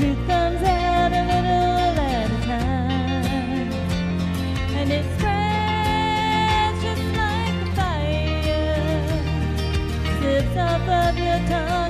truth comes out a little at a time. And it's just like a fire, slips off of your tongue.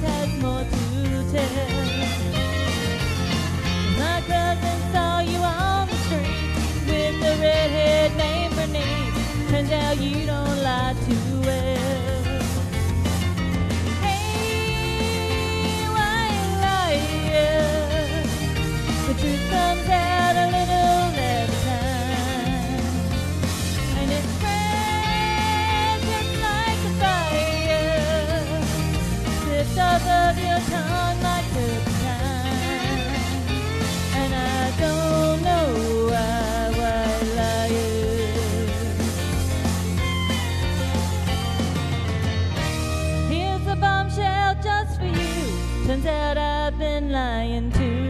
you don't lie to us. Hey. The truth comes out. Turns out I've been lying to